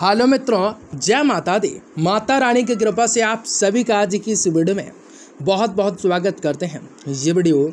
Hello मित्रों, जय माता दी। माता रानी की कृपा से आप सभी का आज की इस वीडियो में बहुत बहुत स्वागत करते हैं। ये वीडियो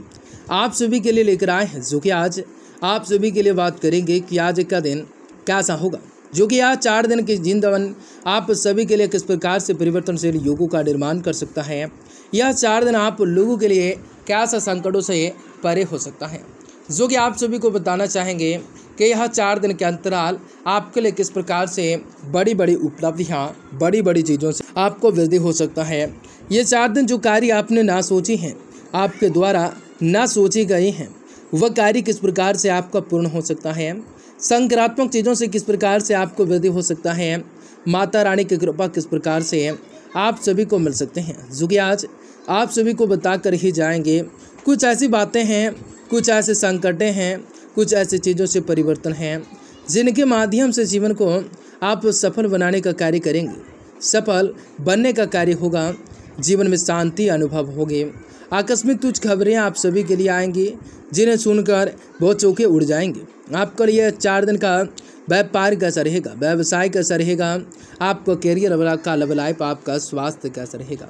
आप सभी के लिए लेकर आए हैं, जो कि आज आप सभी के लिए बात करेंगे कि आज का दिन कैसा होगा, जो कि आज चार दिन के जिंदवन आप सभी के लिए किस प्रकार से परिवर्तनशील योगों का निर्माण कर सकता है, यह चार दिन आप लोगों के लिए कैसा संकटों से परे हो सकता है। जो कि आप सभी को बताना चाहेंगे कि यह चार दिन के अंतराल आपके लिए किस प्रकार से बड़ी बड़ी उपलब्धियाँ बड़ी बड़ी चीज़ों से आपको वृद्धि हो सकता है। ये चार दिन जो कार्य आपने ना सोची हैं, आपके द्वारा ना सोची गई हैं, वह कार्य किस प्रकार से आपका पूर्ण हो सकता है? संक्रात्मक चीज़ों से किस प्रकार से आपको वृद्धि हो सकता है? माता रानी की कृपा किस प्रकार से आप सभी को मिल सकते हैं? जो कि आज आप सभी को बता कर ही जाएँगे। कुछ ऐसी बातें हैं कुछ ऐसे संकटें हैं, कुछ ऐसी चीज़ों से परिवर्तन हैं, जिनके माध्यम से जीवन को आप सफल बनाने का कार्य करेंगे। सफल बनने का कार्य होगा, जीवन में शांति अनुभव होगी। आकस्मिक कुछ खबरें आप सभी के लिए आएँगी, जिन्हें सुनकर बहुत चौके उड़ जाएँगे। आपका लिए चार दिन का व्यापार कैसा रहेगा, व्यवसाय कैसा रहेगा, आपका करियर का लव लाइफ आपका स्वास्थ्य कैसा रहेगा।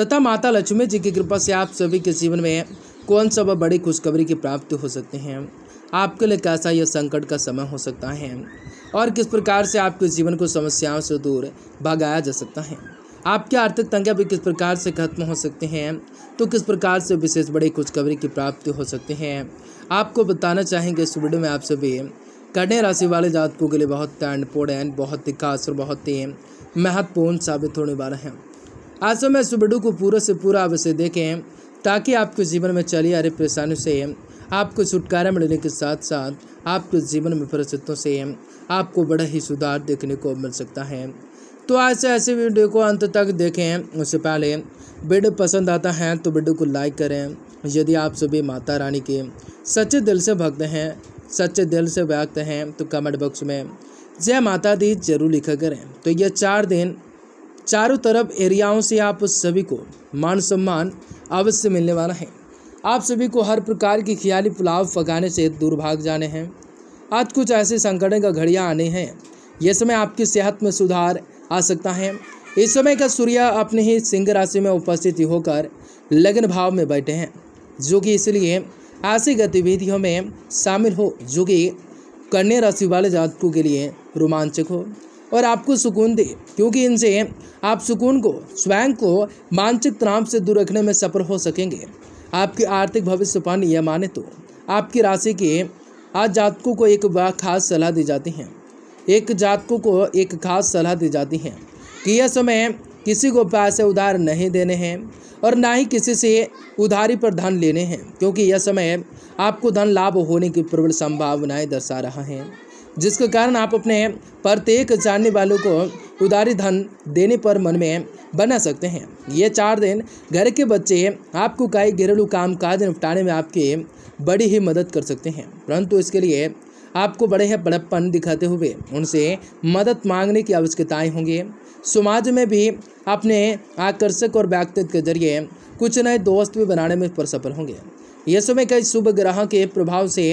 तथा माता लक्ष्मी जी की कृपा से आप सभी के जीवन में कौन सा वह बड़ी खुशखबरी की प्राप्ति हो सकते हैं? आपके लिए कैसा यह संकट का समय हो सकता है? और किस प्रकार से आपके जीवन को समस्याओं से दूर भगाया जा सकता है? आपके आर्थिक तंगियाँ भी किस प्रकार से खत्म हो सकते हैं? तो किस प्रकार से विशेष बड़ी खुशखबरी की प्राप्ति हो सकते हैं? आपको बताना चाहेंगे इस वीडियो में आप सभी, कन्या राशि वाले जातकों के लिए बहुत इम्पोर्टेंट बहुत ही खास और बहुत ही महत्वपूर्ण साबित होने वाला है। आज मैं इस वीडियो को पूरा से पूरा अवश्य देखें। ताकि आपके जीवन में चली आ रही परेशानियों से, आपको छुटकारा मिलने के साथ साथ आपके जीवन में परिस्थितियों से आपको बड़ा ही सुधार देखने को मिल सकता है। तो आज से ऐसे वीडियो को अंत तक देखें। उससे पहले वीडियो पसंद आता है तो वीडियो को लाइक करें। यदि आप सभी माता रानी के सच्चे दिल से भक्त हैं, सच्चे दिल से व्यक्त हैं तो कमेंट बॉक्स में जय माता दी ज़रूर लिखा करें। तो यह चार दिन चारों तरफ़ एरियाओं से आप सभी को मान सम्मान अवश्य मिलने वाला है। आप सभी को हर प्रकार की ख्याली पुलाव पकाने से दूर भाग जाने हैं। आज कुछ ऐसे संकटों का घड़ियाँ आने हैं। यह समय आपकी सेहत में सुधार आ सकता है। इस समय का सूर्य अपने ही सिंह राशि में उपस्थित होकर लग्न भाव में बैठे हैं, जो कि इसलिए ऐसी गतिविधियों में शामिल हो, जो कि कन्या राशि वाले जातकों के लिए रोमांचक हो। और आपको सुकून दे, क्योंकि इनसे आप सुकून को, स्वयं को मानसिक तनाव से दूर रखने में सफल हो सकेंगे। आपकी आर्थिक भविष्य पानी यह माने तो आपकी राशि के आज जातकों को एक खास सलाह दी जाती है। एक जातकों को एक खास सलाह दी जाती है कि यह समय किसी को पैसे उधार नहीं देने हैं और ना ही किसी से उधारी पर धन लेने हैं, क्योंकि यह समय आपको धन लाभ होने की प्रबल संभावनाएँ दर्शा रहा है। जिसके कारण आप अपने प्रत्येक जानने वालों को उधारी धन देने पर मन में बना सकते हैं। ये चार दिन घर के बच्चे आपको कई घरेलू काम काज निपटाने में आपकी बड़ी ही मदद कर सकते हैं। परंतु इसके लिए आपको बड़े ही बड़प्पन दिखाते हुए उनसे मदद मांगने की आवश्यकताएँ होंगी। समाज में भी अपने आकर्षक और व्यक्तित्व के ज़रिए कुछ नए दोस्त भी बनाने में पर सफल होंगे। यह समय कई शुभ ग्रह के प्रभाव से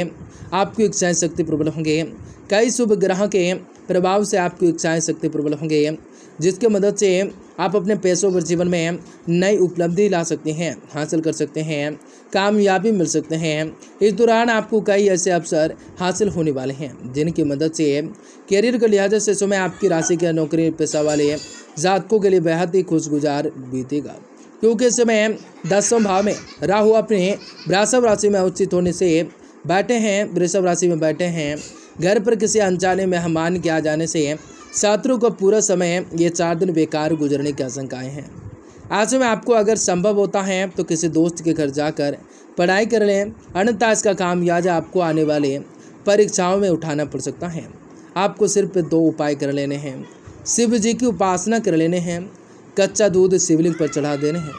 आपकी इच्छाएँ शक्ति प्रबल होंगे। कई शुभ ग्रह के प्रभाव से आपकी इच्छाएँ शक्ति प्रबल होंगे, जिसके मदद से आप अपने पैसों पर जीवन में नई उपलब्धि ला सकते हैं, हासिल कर सकते हैं, कामयाबी मिल सकते हैं। इस दौरान आपको कई ऐसे अवसर हासिल होने वाले हैं, जिनकी मदद से करियर के लिहाज से समय आपकी राशि के नौकरी पेशा वाले जातकों के लिए बेहद ही खुशगुजार बीतेगा। क्योंकि इस समय दसवें भाव में राहु अपने वृषभ राशि में उचित होने से बैठे हैं, वृषभ राशि में बैठे हैं घर पर किसी अनजाने मेहमान के आ जाने से छात्रों का पूरा समय ये चार दिन बेकार गुजरने की आशंकाएँ हैं। आज में आपको अगर संभव होता है तो किसी दोस्त के घर जाकर पढ़ाई कर लें अन्यथा इसका काम याद आपको आने वाले परीक्षाओं में उठाना पड़ सकता है। आपको सिर्फ़ दो उपाय कर लेने हैं। शिव जी की उपासना कर लेने हैं, कच्चा दूध शिवलिंग पर चढ़ा देने हैं।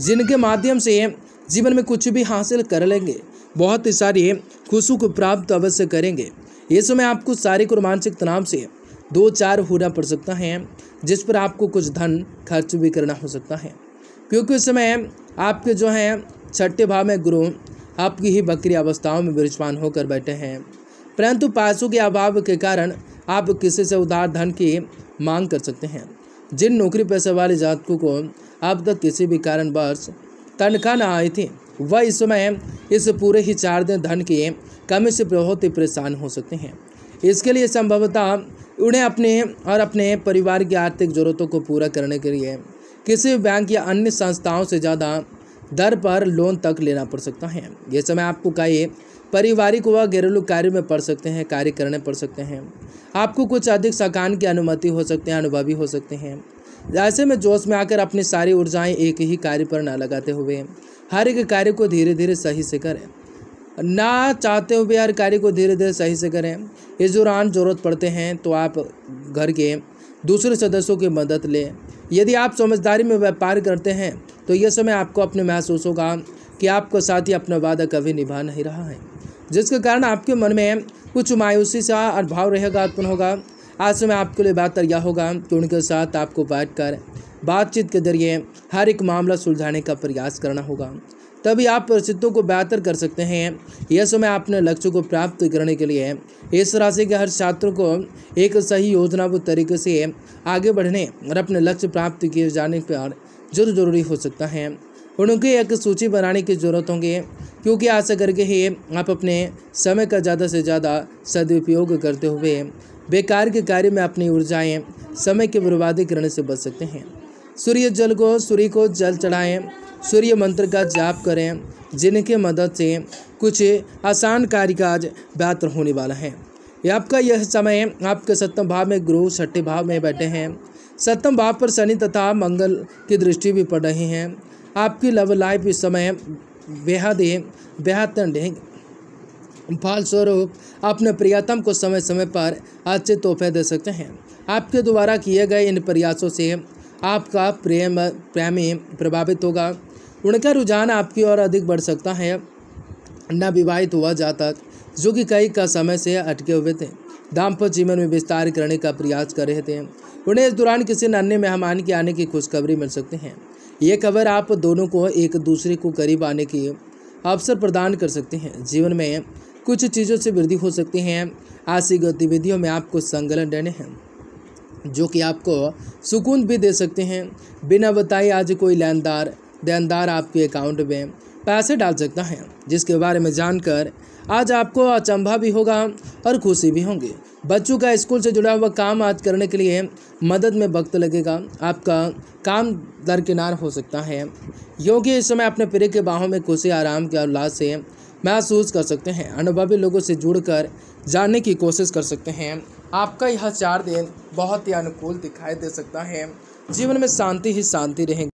जिनके माध्यम से जीवन में कुछ भी हासिल कर लेंगे, बहुत ही सारी खुशों को प्राप्त अवश्य करेंगे। ये समय आपको शारीरिक और मानसिक तनाव से दो चार होना पड़ सकता है, जिस पर आपको कुछ धन खर्च भी करना हो सकता है। क्योंकि उस समय आपके जो हैं, छठे भाव में गुरु आपकी ही बकरी अवस्थाओं में विराजमान होकर बैठे हैं। परंतु पैसों के अभाव के कारण आप किसी से उधार धन की मांग कर सकते हैं। जिन नौकरी पैसे वाले जातकों को अब तक किसी भी कारणवश तनख्वाह न आई थी। वह इस समय इस पूरे ही चार दिन धन की कमी से बहुत ही परेशान हो सकते हैं। इसके लिए संभवतः उन्हें अपने और अपने परिवार की आर्थिक जरूरतों को पूरा करने के लिए किसी बैंक या अन्य संस्थाओं से ज़्यादा दर पर लोन तक लेना पड़ सकता है। ये समय आपको कई पारिवारिक व घरेलू कार्य में पड़ सकते हैं, कार्य करने पड़ सकते हैं। आपको कुछ अधिक सकान की अनुमति हो सकते हैं, अनुभवी हो सकते हैं। ऐसे में जोश में आकर अपनी सारी ऊर्जाएँ एक ही कार्य पर ना लगाते हुए, हर एक कार्य को धीरे धीरे सही से करें। ना चाहते हुए हर कार्य को धीरे धीरे सही से करें। इस दौरान ज़रूरत पड़ते हैं तो आप घर के दूसरे सदस्यों की मदद लें। यदि आप समझदारी में व्यापार करते हैं तो यह समय आपको अपने महसूस होगा कि आपको साथ ही अपना वादा कभी निभा नहीं रहा है, जिसके कारण आपके मन में कुछ मायूसी सा अभाव रहेगा, उत्पन्न होगा। आज समय आपके लिए बेहतर यह होगा कि उनके साथ आपको बैठ कर बातचीत के ज़रिए हर एक मामला सुलझाने का प्रयास करना होगा। तभी आप परिस्थितियों को बेहतर कर सकते हैं। यह समय अपने लक्ष्य को प्राप्त करने के लिए इस राशि के हर छात्र को एक सही योजनाबद्ध तरीके से आगे बढ़ने और अपने लक्ष्य प्राप्त किए जाने पर ज़रूर ज़रूरी हो सकता है। उनकी एक सूची बनाने की ज़रूरत होगी, क्योंकि ऐसा करके ही आप अपने समय का ज़्यादा से ज़्यादा सदुपयोग करते हुए बेकार के कार्य में अपनी ऊर्जाएँ समय के बर्बादी करने से बच सकते हैं। सूर्य जल को, सूर्य को जल चढ़ाएँ, सूर्य मंत्र का जाप करें, जिनके मदद से कुछ आसान कार्य काज बेहतर होने वाला है। आपका यह समय आपके सप्तम भाव में, गुरु छठे भाव में बैठे हैं। सप्तम भाव पर शनि तथा मंगल की दृष्टि भी पड़ रही हैं। आपकी लव लाइफ इस समय बेहद ही बेहद रहेंगे फलस्वरूप अपने प्रियतम को समय समय पर अच्छे तोहफे दे सकते हैं। आपके द्वारा किए गए इन प्रयासों से आपका प्रेम, प्रेमी प्रभावित होगा। उनका रुझान आपकी ओर अधिक बढ़ सकता है। न विवाहित हुआ जातक जो कि कई का समय से अटके हुए थे। दाम्पत्य जीवन में विस्तार करने का प्रयास कर रहे थे। उन्हें इस दौरान किसी अन्य मेहमान के आने की खुशखबरी मिल सकती है। ये खबर आप दोनों को एक दूसरे को करीब आने की अवसर प्रदान कर सकते हैं। जीवन में कुछ चीज़ों से वृद्धि हो सकती है। ऐसी गतिविधियों में आपको संगलन देने हैं, जो कि आपको सुकून भी दे सकते हैं। बिना बताए आज कोई लेनदार, देनदार आपके अकाउंट में पैसे डाल सकता है, जिसके बारे में जानकर आज आपको अचंभा भी होगा और खुशी भी होंगी। बच्चों का स्कूल से जुड़ा हुआ काम आज करने के लिए मदद में वक्त लगेगा। आपका काम दरकिनार हो सकता है। क्योंकि इस समय अपने प्रिय के बाहों में खुशी, आराम के उल्लास से महसूस कर सकते हैं, अनुभवी लोगों से जुड़कर जानने की कोशिश कर सकते हैं। आपका यह चार दिन बहुत ही अनुकूल दिखाई दे सकता है। जीवन में शांति ही शांति रहेंगे।